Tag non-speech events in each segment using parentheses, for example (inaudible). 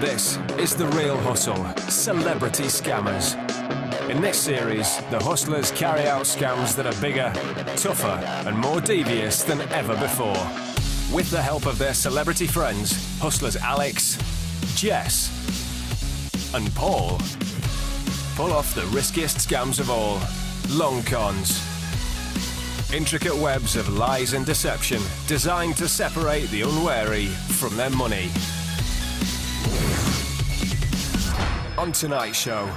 This is The Real Hustle Celebrity Scammers. In this series, the hustlers carry out scams that are bigger, tougher, and more devious than ever before. With the help of their celebrity friends, hustlers Alex, Jess, and Paul pull off the riskiest scams of all long cons. Intricate webs of lies and deception designed to separate the unwary from their money. On tonight's show,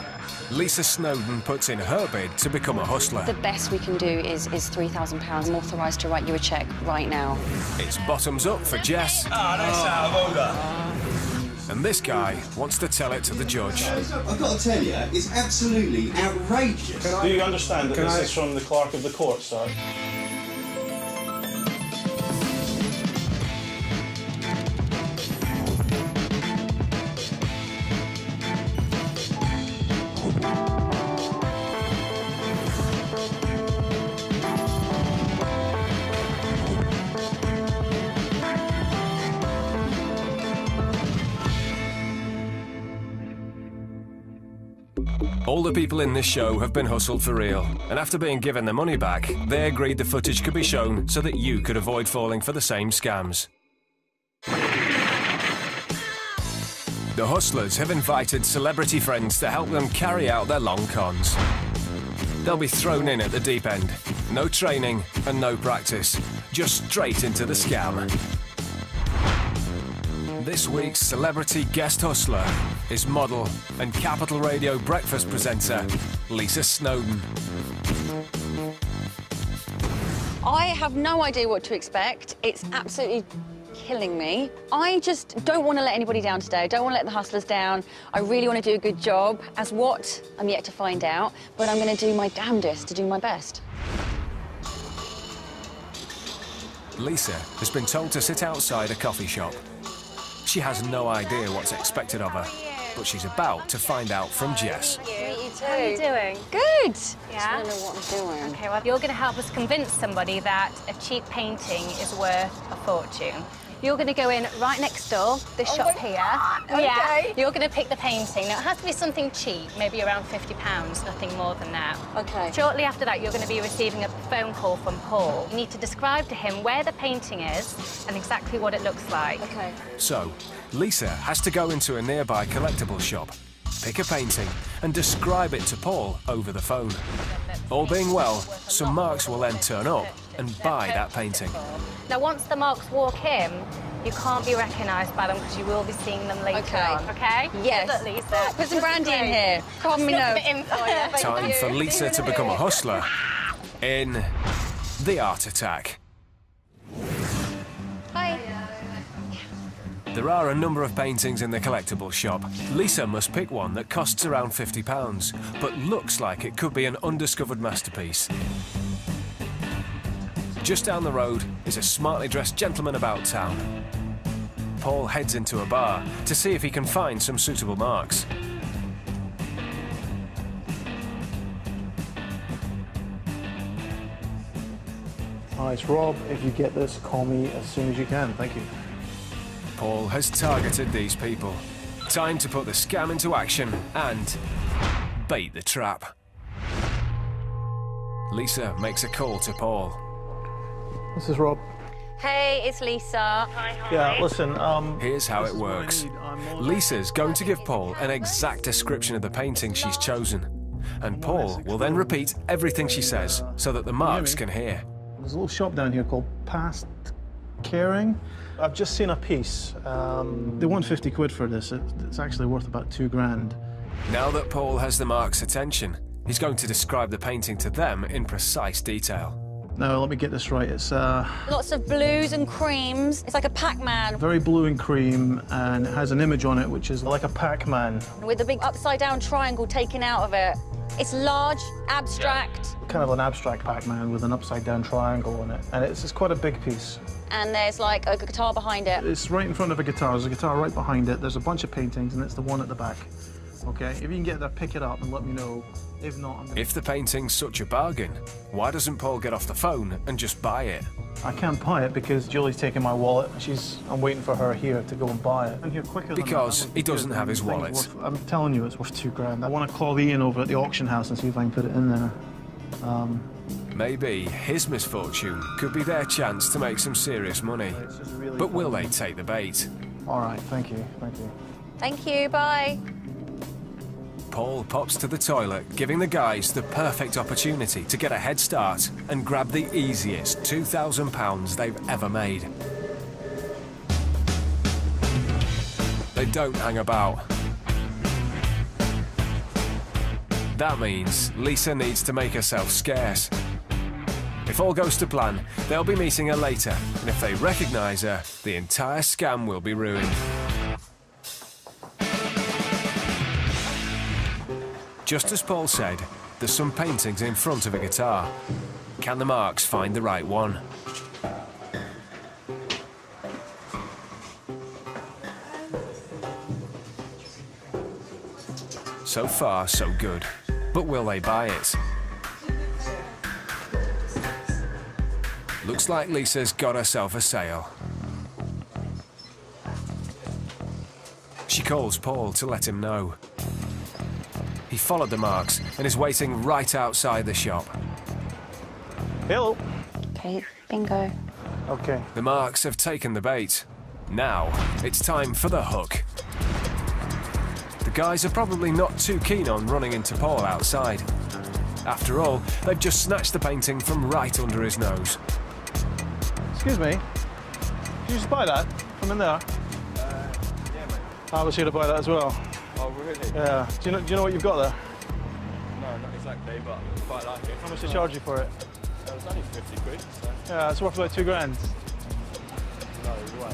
Lisa Snowdon puts in her bid to become a hustler. The best we can do is, is £3,000. I'm authorised to write you a cheque right now. It's bottoms up for Jess. Ah, that's out of order. And this guy wants to tell it to the judge. I've got to tell you, it's absolutely outrageous. Do you understand that this I- is from the clerk of the court, sir? All the people in this show have been hustled for real, and after being given their money back, they agreed the footage could be shown so that you could avoid falling for the same scams. The hustlers have invited celebrity friends to help them carry out their long cons. They'll be thrown in at the deep end. No training and no practice, just straight into the scam. This week's celebrity guest hustler is model and Capital Radio breakfast presenter Lisa Snowdon. I have no idea what to expect. It's absolutely killing me. I just don't want to let anybody down today. I don't want to let the hustlers down. I really want to do a good job. As what, I'm yet to find out, but I'm going to do my damnedest to do my best. Lisa has been told to sit outside a coffee shop. She has no idea what's expected of her, but she's about to find out from Jess. How are you doing? Good. Yeah? I don't know what I'm doing. Okay, well, you're going to help us convince somebody that a cheap painting is worth a fortune. You're going to go in right next door, this oh shop here. Yeah. You're going to pick the painting. Now, it has to be something cheap, maybe around £50, nothing more than that. Okay. Shortly after that, you're going to be receiving a phone call from Paul. You need to describe to him where the painting is and exactly what it looks like. Okay. So, Lisa has to go into a nearby collectible shop, pick a painting, and describe it to Paul over the phone. All being well, some marks will then turn up and buy that painting. Now, once the marks walk in, you can't be recognised by them because you will be seeing them later Okay. on, okay? Yes. Look, Lisa. Put some brandy in here. Calm me Stuff nerves. in you. Time for Lisa to become a hustler in The Art Attack. Hi. There are a number of paintings in the collectible shop. Lisa must pick one that costs around £50, but looks like it could be an undiscovered masterpiece. Just down the road is a smartly dressed gentleman about town. Paul heads into a bar to see if he can find some suitable marks. Hi, it's Rob. If you get this, call me as soon as you can. Thank you. Paul has targeted these people. Time to put the scam into action and bait the trap. Lisa makes a call to Paul. This is Rob. Hey, it's Lisa. Hi. Yeah, listen, um... Here's how this it is what I works. need. I'm more- Lisa's going to give Paul an exact description of the painting she's chosen. And Paul will then repeat everything she says so that the marks can hear. There's a little shop down here called Past Caring. I've just seen a piece. Um, they want 50 quid for this. It's actually worth about two grand. Now that Paul has the marks' attention, he's going to describe the painting to them in precise detail. Now, let me get this right. It's uh, Lots of blues and creams. It's like a Pac-Man very blue and cream, and it has an image on it which is like a Pac-Man. with a big upside-down triangle taken out of it. It's large, abstract, Kind of an abstract Pac-Man with an upside-down triangle on it. And it's, it's quite a big piece. and there's like a guitar behind it. It's right in front of a guitar. There's a guitar right behind it. There's a bunch of paintings, and it's the one at the back. Okay, if you can get there, pick it up and let me know If not, I'm gonna... If the painting's such a bargain, why doesn't Paul get off the phone and just buy it? I can't buy it because Julie's taking my wallet. She's, I'm waiting for her here to go and buy it. I'm here quicker. Because I he doesn't have his wallet. worth- I'm telling you, it's worth two grand. I want to call Ian over at the auction house and see if I can put it in there. Um, Maybe his misfortune could be their chance to make some serious money. Really But will they take the bait? All right, thank you, thank you. Thank you, bye. Paul pops to the toilet, giving the guys the perfect opportunity to get a head start and grab the easiest £2,000 they've ever made. They don't hang about. That means Lisa needs to make herself scarce. If all goes to plan, they'll be meeting her later, and if they recognise her, the entire scam will be ruined. Just as Paul said, there's some paintings in front of a guitar. Can the marks find the right one? So far, so good. But will they buy it? Looks like Lisa's got herself a sale. She calls Paul to let him know. He followed the marks and is waiting right outside the shop. Hello. Okay, bingo. Okay. The marks have taken the bait. Now, it's time for the hook. The guys are probably not too keen on running into Paul outside. After all, they've just snatched the painting from right under his nose. Excuse me. Did you just buy that from in there? Uh, yeah, mate. I was here to buy that as well. Oh, really? Yeah. Do you know? Do you know what you've got there? No, not exactly, but I quite like it. How much they charge you for it? It was only 50 quid, so Yeah, it's worth about two grand. no way.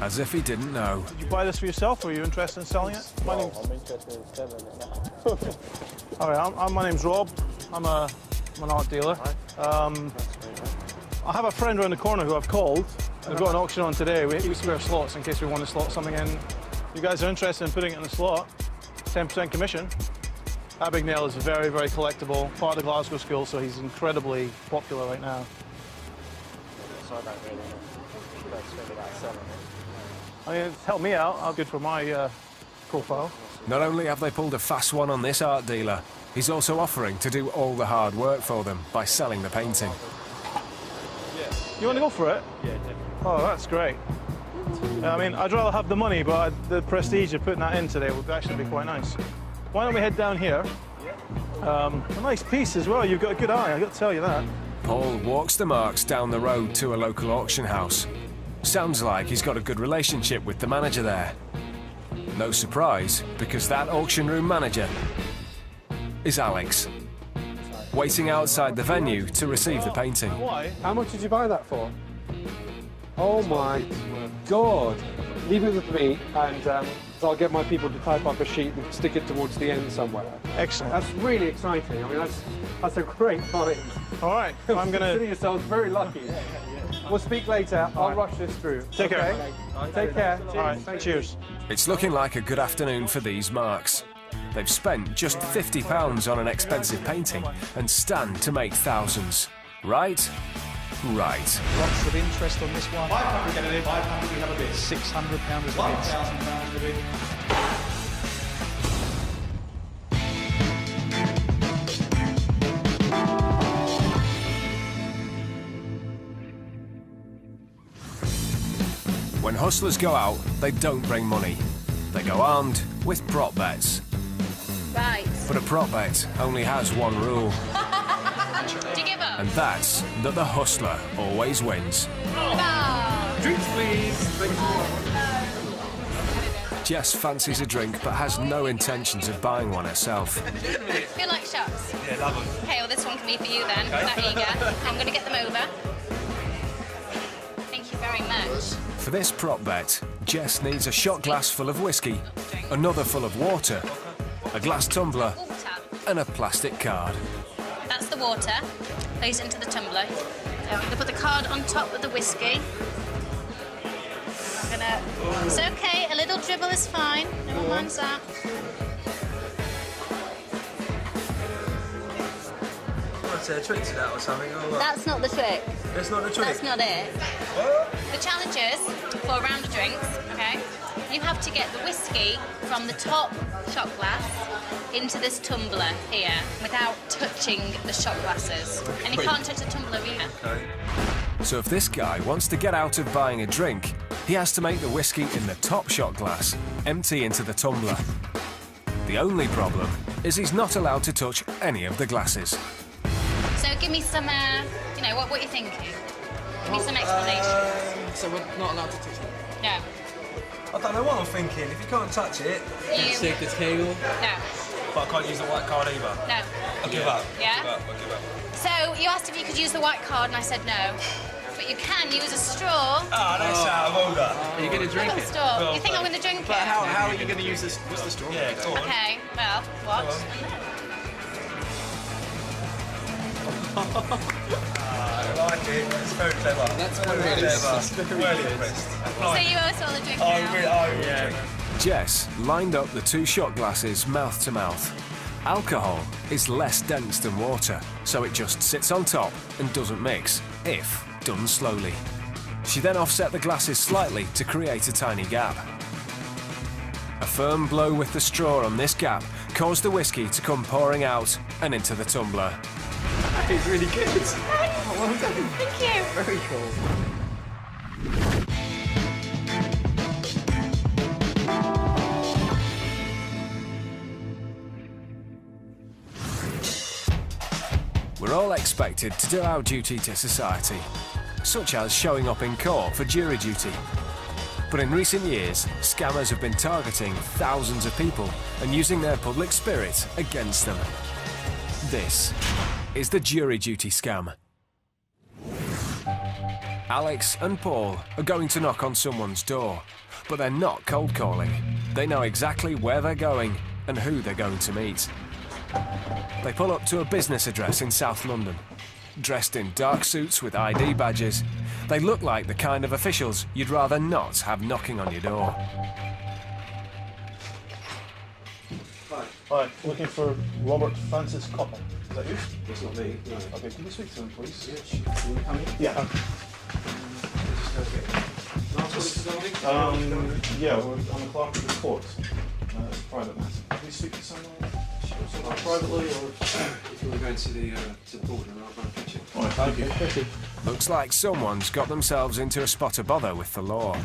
As if he didn't know. Did you buy this for yourself, or are you interested in selling it? My Well, name's, I'm interested in selling it now. (laughs) all right, I'm, I'm, my name's Rob. I'm a, I'm an art dealer. Um, I have a friend around the corner who I've called. We've got an auction on today. We, we spare slots in case we want to slot something in. You guys are interested in putting it in the slot? 10% commission. Abagnale is very, very collectible. Part of the Glasgow School, so he's incredibly popular right now. I don't really know. Don't spend it out selling it. I mean, it's helped me out. I'm good for my uh, profile. Not only have they pulled a fast one on this art dealer, he's also offering to do all the hard work for them by selling the painting. You want to go for it? Yeah, definitely. Oh, that's great. I mean, I'd rather have the money, but the prestige of putting that in today would actually be quite nice. Why don't we head down here? Um, a nice piece as well. You've got a good eye, I've got to tell you that. Paul walks the marks down the road to a local auction house. Sounds like he's got a good relationship with the manager there. No surprise, because that auction room manager is Alex, waiting outside the venue to receive the painting. Why? How much did you buy that for? Oh my god! Leave it with me, and um, I'll get my people to type up a sheet and stick it towards the end somewhere. Excellent. That's really exciting. I mean, that's that's a great find. All right, (laughs) I'm gonna. Consider yourselves very lucky. We'll speak later. I'll right. rush this through. Take care. okay? Take care. All right, Thank you. cheers. It's looking like a good afternoon for these marks. They've spent just £50 on an expensive painting and stand to make thousands. Right? Right. Lots of interest on this one. 500 get it in, 500 we have a bid. £600 as a bid. £1,000 to bid. When hustlers go out, they don't bring money. They go armed with prop bets. Right. But a prop bet only has one rule, (laughs) and that's that the hustler always wins. Drinks, please. Jess fancies a drink but has no intentions of buying one herself. Feel like shots? Yeah, love them. Okay, well, this one can be for you then. That eager. (laughs) I'm going to get them over. Thank you very much. For this prop bet, Jess needs a shot glass full of whiskey, another full of water, a glass tumbler, Water. and a plastic card. That's the water. Place into the tumbler. So I'm going to put the card on top of the whiskey. I'm gonna. It's okay. A little dribble is fine. No one minds that. is there a trick to that or something? Oh, or what? That's not the trick. That's not the trick. That's not it. The challenge is for a round of drinks, okay? You have to get the whiskey from the top shot glass into this tumbler here without touching the shot glasses. And you Wait. can't touch the tumbler either. So if this guy wants to get out of buying a drink, he has to make the whiskey in the top shot glass empty into the tumbler. The only problem is he's not allowed to touch any of the glasses. So give me some, uh, you know, what, what you thinking? Give me some explanation. Um, so we're not allowed to touch it? no. I don't know what I'm thinking. If you can't touch it, You- can take the table. No. But I can't use the white card either. No. I'll give up. Yeah? I'll give up. I'll give up. So you asked if you could use the white card, and I said no. But you can use a straw. Ah, that's out of order. Are you going to drink it? the straw. you think I'm going to drink But it? how, how are you going to use this? What's the straw? Yeah, go on. Okay, well, what? (laughs) I. It's very clever. That's very nice. clever. That's very well impressed. So you owe us all a drink I now. really, I really drink. Jess lined up the two shot glasses mouth to mouth. Alcohol is less dense than water, so it just sits on top and doesn't mix, if done slowly. She then offset the glasses slightly to create a tiny gap. A firm blow with the straw on this gap caused the whiskey to come pouring out and into the tumbler. It's really good. Thank you. Very cool. We're all expected to do our duty to society, such as showing up in court for jury duty. But in recent years, scammers have been targeting thousands of people and using their public spirit against them. This is the jury duty scam. Alex and Paul are going to knock on someone's door, but they're not cold calling. They know exactly where they're going and who they're going to meet. They pull up to a business address in South London. Dressed in dark suits with ID badges, they look like the kind of officials you'd rather not have knocking on your door. Hi, looking for Robert Francis Copper. Is that you? That's not me. No. Okay, can you speak to him, please? Will you come in? Yeah. Um, yeah, we're, I'm a clerk of the court. Uh, it's a private matter. Can we speak to someone, someone privately or? If you want to go into the, uh, to the border, I'll go and fetch it. All right, thank you. Thank you. Looks like someone's got themselves into a spot of bother with the law.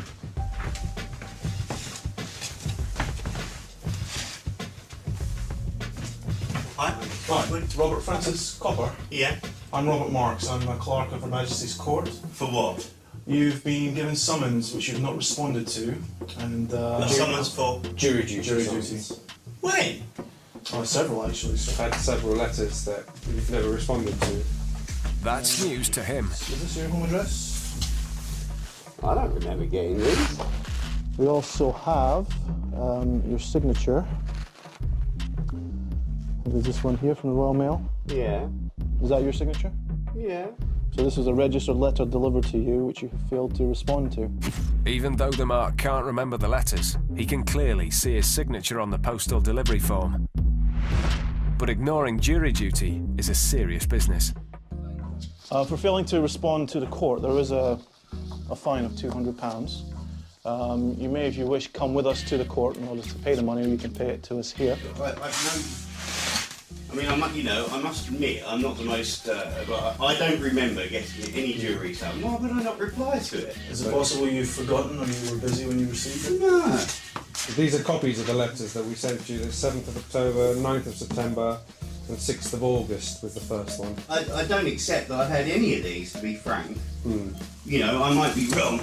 Hi. Right, Robert Francis Copper. Yeah. I'm Robert Marks. I'm a clerk of Her Majesty's Court. For what? You've been given summons which you've not responded to, and uh, A summons for Jury duty. jury summons. duty. when? Oh, several actually. So. I've had several letters that you've never responded to. That's news to him. Is this your home address? I don't remember getting these. We also have um, your signature. There's this one here from the Royal Mail. Yeah, Is that your signature? yeah. So this was a registered letter delivered to you, which you failed to respond to. Even though the mark can't remember the letters, he can clearly see his signature on the postal delivery form. But ignoring jury duty is a serious business. Uh, for failing to respond to the court, there is a, a fine of £200. Um, you may, if you wish, come with us to the court in order to pay the money, or you can pay it to us here. I, I've no. I mean, I mu- you know, I must admit, I'm not the most. Uh, but I I don't remember getting any jury summons. Why would I not reply to it? Is it possible you've forgotten or you were busy when you received it? No. These are copies of the letters that we sent you the 7th of October, 9th of September, and 6th of August was the first one. I, I don't accept that I've had any of these, to be frank. You know, I might be wrong,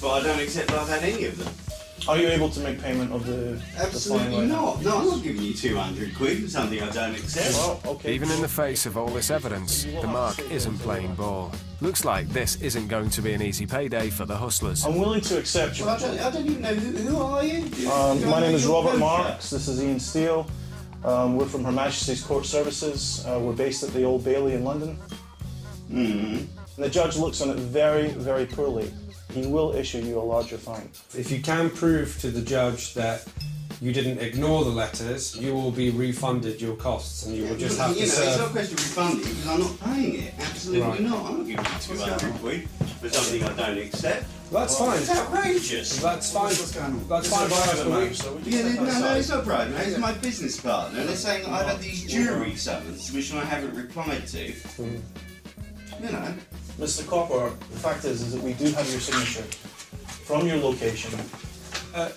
but I don't accept that I've had any of them. Are you able to make payment of the, the Absolutely right now? not. No, I'm not giving you 200 quid for something I don't accept. Well, okay. Even in the face of all this evidence, the mark isn't playing ball. Looks like this isn't going to be an easy payday for the hustlers. I'm willing to accept your Well, I, don't, I don't even know who, who are you? Do- Um, do my name is Robert? Marks. This is Ian Steele. Um, we're from Her Majesty's Court Services. Uh, we're based at the Old Bailey in London. Mm-hmm. And the judge looks on it very, very poorly. He will issue you a larger fine. If you can prove to the judge that you didn't ignore the letters, you will be refunded your costs and you will just But, have you to know, it's not a question of refunding because I'm not paying it. Absolutely Right. not. I'm not giving you 200 quid for something I don't accept. That's fine. It's outrageous. That's fine. That's fine. But we, Yeah, they- no, no, it's not private. mate. It's my business partner. And they're saying that I've had these jury summons, which I haven't replied to. Mm-hmm. You know. Mr. Copper, the fact is, is that we do have your signature from your location.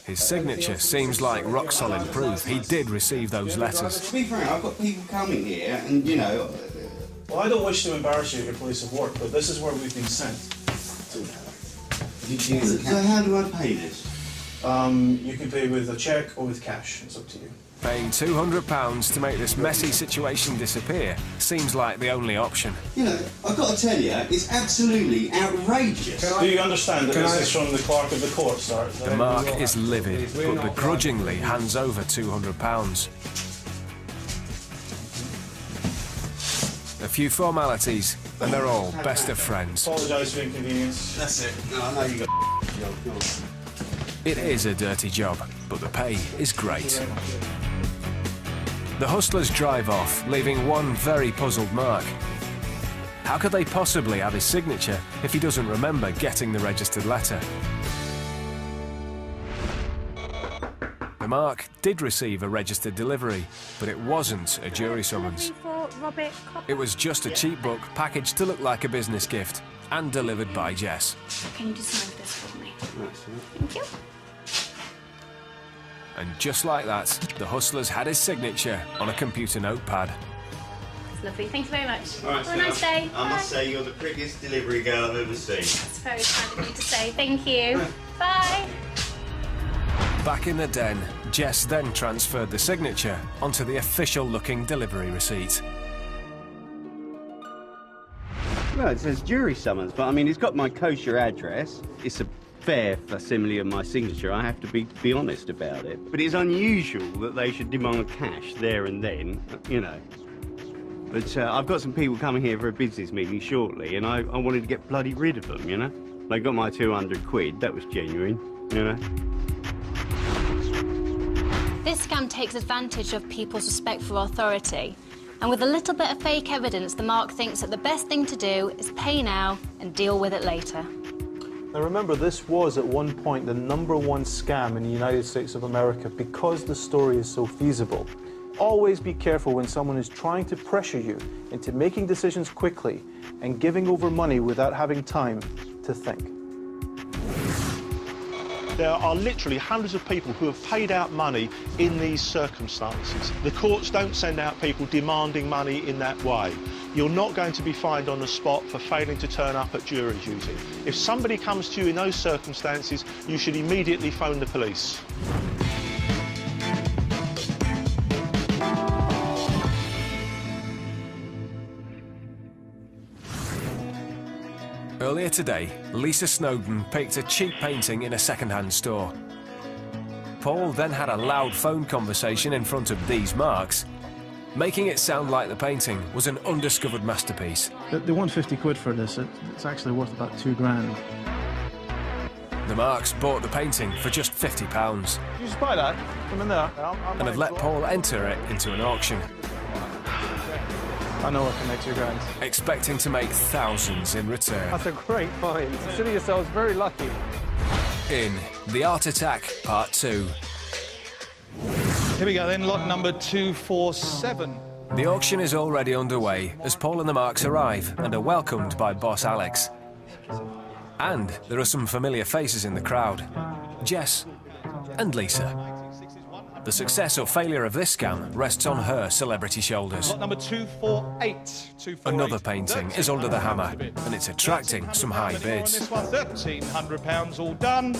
His signature seems like rock solid proof he did receive those letters. To be frank, I've got people coming here, and you know, Well, I don't wish to embarrass you at your place of work, but this is where we've been sent. so how do I pay this? Um, you can pay with a cheque or with cash. It's up to you. Paying £200 to make this messy situation disappear seems like the only option. You know, I've got to tell you, it's absolutely outrageous. Do you understand that this I- is from the clerk of the court, sir? The mark is livid, but begrudgingly hands over £200. A few formalities, and they're all best of friends. Apologise for inconvenience. That's it. No, I know you got job. Go on. It is a dirty job, but the pay is great. The hustlers drive off, leaving one very puzzled Mark. How could they possibly have his signature if he doesn't remember getting the registered letter? The Mark did receive a registered delivery, but it wasn't a jury summons. It was just a cheap book packaged to look like a business gift and delivered by Jess. Can you decide this for me? Thank you. And just like that, the hustlers had his signature on a computer notepad. It's lovely. Thank you very much. All right, Have a nice day. I must say, you're the prettiest delivery girl I've ever seen. It's very kind of you to say. Thank you. (laughs) Bye. Back in the den, Jess then transferred the signature onto the official looking delivery receipt. Well, it says jury summons, but I mean, it's got my kosher address. It's a fair facsimile of my signature. I have to be be honest about it. But it's unusual that they should demand cash there and then, you know. But uh, I've got some people coming here for a business meeting shortly, and I, I wanted to get bloody rid of them, you know. They got my 200 quid. That was genuine, you know. This scam takes advantage of people's respect for authority. And with a little bit of fake evidence, the Mark thinks that the best thing to do is pay now and deal with it later. Now remember, this was at one point the number one scam in the United States of America because the story is so feasible. Always be careful when someone is trying to pressure you into making decisions quickly and giving over money without having time to think. There are literally hundreds of people who have paid out money in these circumstances. The courts don't send out people demanding money in that way. You're not going to be fined on the spot for failing to turn up at jury duty. If somebody comes to you in those circumstances, you should immediately phone the police. Earlier today, Lisa Snowdon picked a cheap painting in a second-hand store. Paul then had a loud phone conversation in front of these marks, making it sound like the painting was an undiscovered masterpiece. They, they want 50 quid for this. It, it's actually worth about two grand. The marks bought the painting for just £50 Did you just buy that? Come in there. I'm, I'm and have let Paul enter it into an auction, I know I can make two grand. expecting to make thousands in return. That's a great find. Consider yourselves very lucky. In The Art Attack Part 2. Here we go then, lot number 247. The auction is already underway as Paul and the Marks arrive and are welcomed by boss Alex. And there are some familiar faces in the crowd Jess and Lisa. The success or failure of this scam rests on her celebrity shoulders. Lot number 248. 248. Another painting is under the hammer, and it's attracting some high bids. This one, £1,300 all done.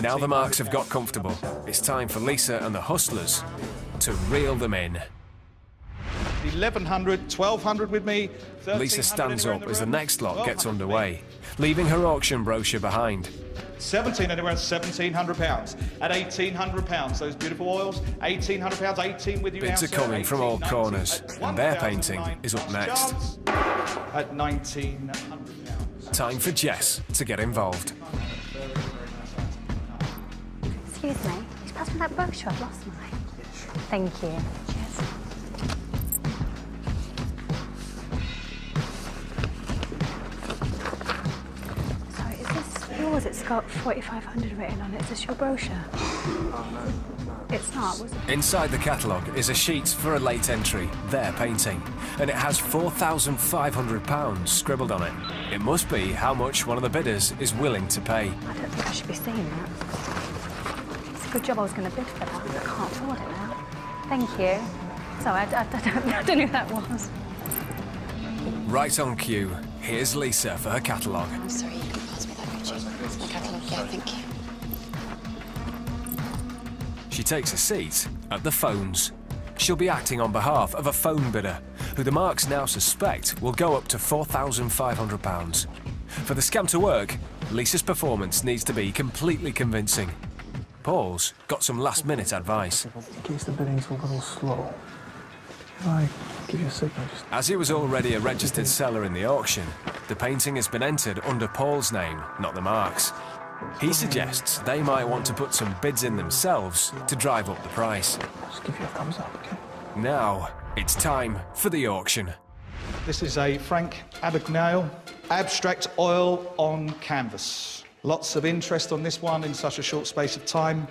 Now the Marks have got comfortable, it's time for Lisa and the Hustlers to reel them in. 1100, 1200 with me. Lisa stands anywhere in up as the next lot gets underway, leaving her auction brochure behind. 17 and around 1700 pounds. At 1800 pounds, those beautiful oils. 1800 pounds, 18 with you Bids now, are sir. coming from all 18, corners, and their painting is up next. At 1900 pounds. Time for Jess to get involved. Excuse me. It's pass me that brochure? I've lost mine. Thank you. Cheers. Sorry, is this yours? It's got 4500 written on it. Is this your brochure? Oh, it's not, was it? Inside the catalogue is a sheet for a late entry, their painting, and it has £4,500 scribbled on it. It must be how much one of the bidders is willing to pay. I don't think I should be seeing that. It's a good job I was going to bid for that. I can't afford it now. Thank you. Sorry, I, I, I don't, (laughs) I don't know who that was. Right on cue, here's Lisa for her catalogue. I'm sorry, you can pass me that, could you? It's my catalogue. Yeah, thank you. She takes a seat at the phones. She'll be acting on behalf of a phone bidder, who the marks now suspect will go up to £4,500. For the scam to work, Lisa's performance needs to be completely convincing. Paul's got some last minute advice. In case the bidding's a little slow. I give you a signal? Just As he was already a registered seller in the auction, the painting has been entered under Paul's name, not the marks. He suggests they might want to put some bids in themselves to drive up the price. just give you a thumbs up, okay? Now, it's time for the auction. This is a Frank Abagnale abstract oil on canvas. Lots of interest on this one in such a short space of time,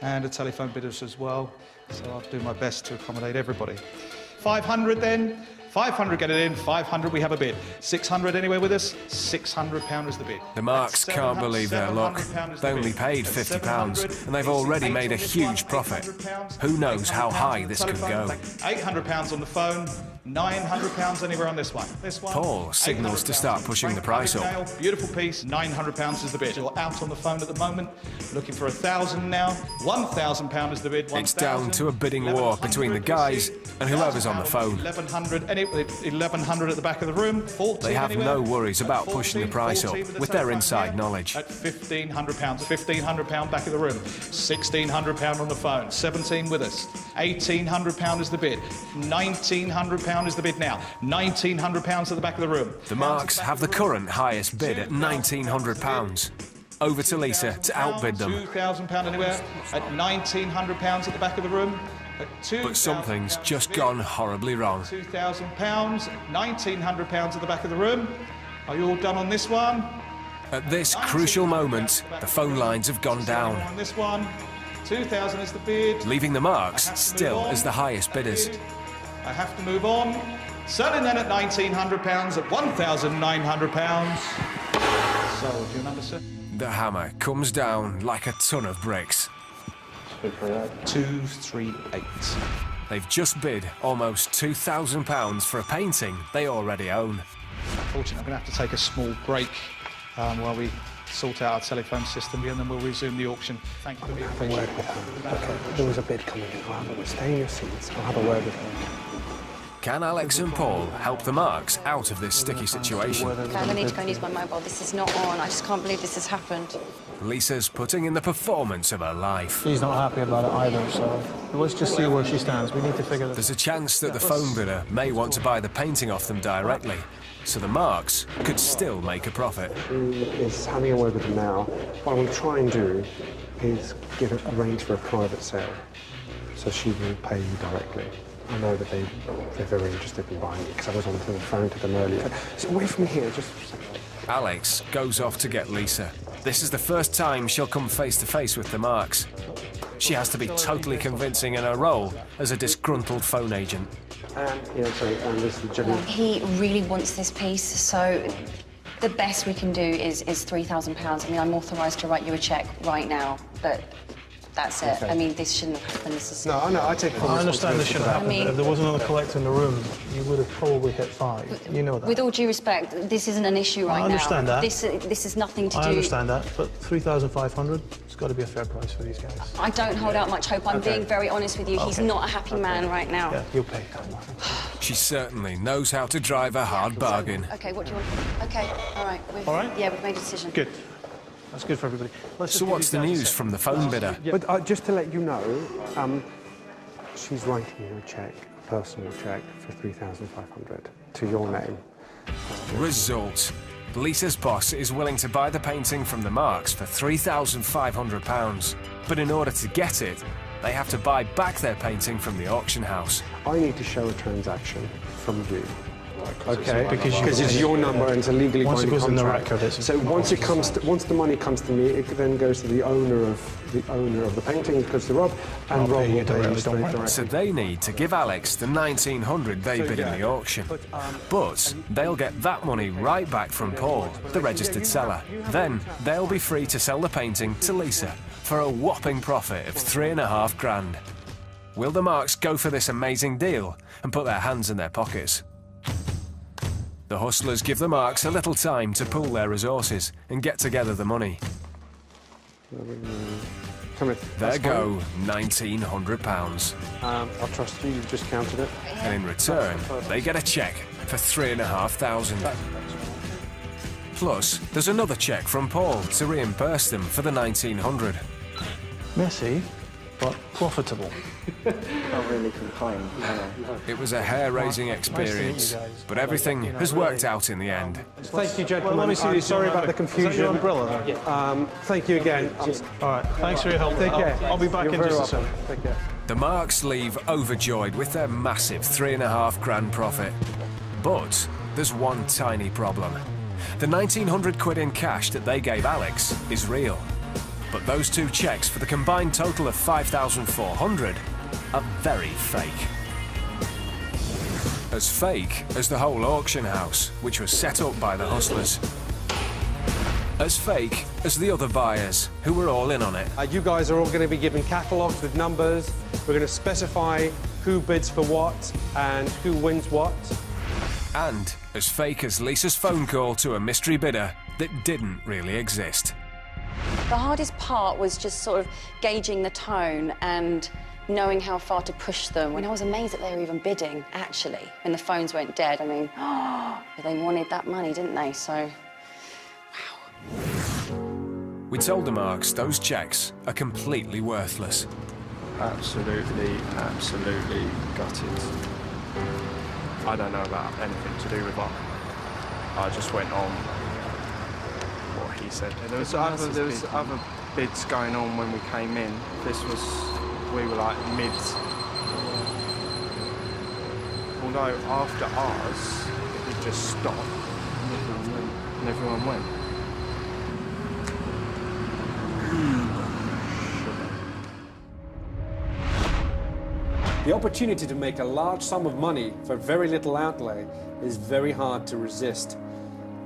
and a telephone bidders as well. So I'll do my best to accommodate everybody. 500 then. 500 get it in. 500 we have a bid. 600 anywhere with us. 600 pound is the bid. The marks can't believe their luck. 700 pound is They the only bid. paid £50, and they've already made a huge profit. Who knows how high this could go? 800 pounds on the phone. 900 pounds anywhere on this one. This one. Paul signals to start pushing the price up. Beautiful piece. 900 pounds is the bid. You're out on the phone at the moment, looking for a thousand now. 1,000 pound is the bid. 1, It's down to a bidding war between the guys and whoever's on the phone. 1100, any, 1100 at the back of the room. 14 They have anywhere. no worries about pushing the price up 14 with their inside knowledge. At 1500 pounds, 1500 pound back of the room, 1600 pound on the phone, 17 with us, 1800 pound is the bid, 1900 pound is the bid now, 1900 pounds at the back of the room. The marks have the current highest bid at £1,900. Over to Lisa to outbid them. 2000 pound anywhere, at 1900 pounds at the back of the room. At But something's just gone horribly wrong. 2,000 pounds, 1,900 pounds at the back of the room. Are you all done on this one? At this crucial moment, the phone lines have gone down, On this one, 2,000 is the bid. leaving the marks still as the highest bidders. I have to move on. Selling then at 1,900 pounds, at 1,900 pounds. Sold. Your number, sir? The hammer comes down like a ton of bricks. Two, three, eight. They've just bid almost £2,000 for a painting they already own. Unfortunately, I'm going to have to take a small break um, while we sort out our telephone system, and then we'll resume the auction. Thank you for being Have a word with her. Okay, there was a bid coming in. I'll have a Stay in your seats. I'll have a word with her. Can Alex and Paul help the marks out of this sticky situation? Okay, I need to go and use my mobile. This is not on. I just can't believe this has happened. Lisa's putting in the performance of her life. She's not happy about it either, so let's just see where she stands. We need to figure this There's a chance that the phone bidder may want to buy the painting off them directly, so the marks could still make a profit. Is having a word with them now. What I want to try and do is get a, arrange for a private sale, so she will pay you directly. I know that they they're very interested in buying it because I was on the phone to them earlier. So away from here, just. Alex goes off to get Lisa. This is the first time she'll come face to face with the marks. She has to be totally convincing in her role as a disgruntled phone agent. And yeah, sorry, and this is Jenny. He really wants this piece, so the best we can do is is three thousand pounds. I mean, I'm authorised to write you a cheque right now, but that's it. Okay. I mean, this shouldn't have happened. This is No, I know. I take full I understand this should responsibility happen, I mean, if there wasn't another collector in the room, you would have probably hit five. You know that. With all due respect, this isn't an issue right now. I understand now. that. This this is nothing to I do. I understand that, but 3,500, it's got to be a fair price for these guys. I don't hold out much hope. I'm Okay. being very honest with you. He's not a happy man right now. Yeah, you'll pay. (sighs) She certainly knows how to drive a hard bargain. Okay, what do you want? Okay, all right. We've, All right? Yeah, we've made a decision. Good. That's good for everybody. Let's So what's the news from the phone bidder? But uh, just to let you know, um, she's writing you a cheque, a personal cheque for 3500 to your name. Result. Lisa's boss is willing to buy the painting from the marks for £3,500. But in order to get it, they have to buy back their painting from the auction house. I need to show a transaction from you. Okay, Because you- it's your number and it's a legally Once it binding goes in the contract. record, it's- so once it comes, to, once the money comes to me, it then goes to the owner of the owner of the painting. It goes to Rob, and I'll Rob pay you will pay you directly, straight don't worry. directly. So they need to give Alex the 1900 they So, bid in the auction. um, But they'll get that money right back from Paul, the registered seller. Then they'll be free to sell the painting to Lisa for a whopping profit of three and a half grand. Will the Marks go for this amazing deal and put their hands in their pockets? The hustlers give the Marks a little time to pool their resources and get together the money. There go £1,900. Um, I'll trust you. You've just counted it. And in return, they get a cheque for three and a half thousand. Plus, there's another cheque from Paul to reimburse them for the 1900. Messy, but profitable. Can't really complain. It was a hair-raising experience, but everything has worked out in the end. Thank you, gentlemen. Well, let me see I'm sorry about the Is that confusion. your umbrella? Um, thank you again. I'm, All right, thanks for your help. Take I'll- care. I'll, be back You're in just a second. Take care. The Marks leave overjoyed with their massive three and a half grand profit. But there's one tiny problem. The 1900 quid in cash that they gave Alex is real. But those two checks for the combined total of 5,400 are very fake. As fake as the whole auction house, which was set up by the hustlers. As fake as the other buyers, who were all in on it. Uh, you guys are all going to be given catalogues with numbers. We're going to specify who bids for what and who wins what. And as fake as Lisa's phone call to a mystery bidder that didn't really exist. The hardest part was just sort of gauging the tone and knowing how far to push them. When I was amazed that they were even bidding, actually, when the phones went dead. I mean, (gasps) but they wanted that money, didn't they? So, wow. We told the Marks those checks are completely worthless. Absolutely, absolutely gutted. I don't know about anything to do with that. I just went on what he said. There was other there was other bids going on when we came in. This was we were like mid. Although after ours, it just stopped and everyone went. And everyone went. The opportunity to make a large sum of money for very little outlay is very hard to resist.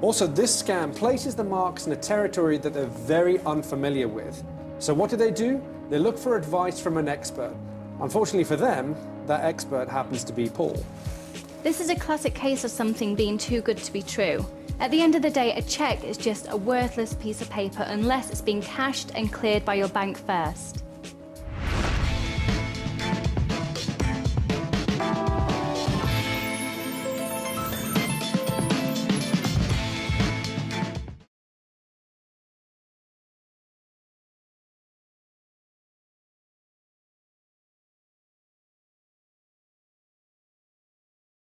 Also, this scam places the marks in a territory that they're very unfamiliar with. So, what do they do? They look for advice from an expert. Unfortunately for them, that expert happens to be Paul. This is a classic case of something being too good to be true. At the end of the day, a cheque is just a worthless piece of paper unless it's been cashed and cleared by your bank first.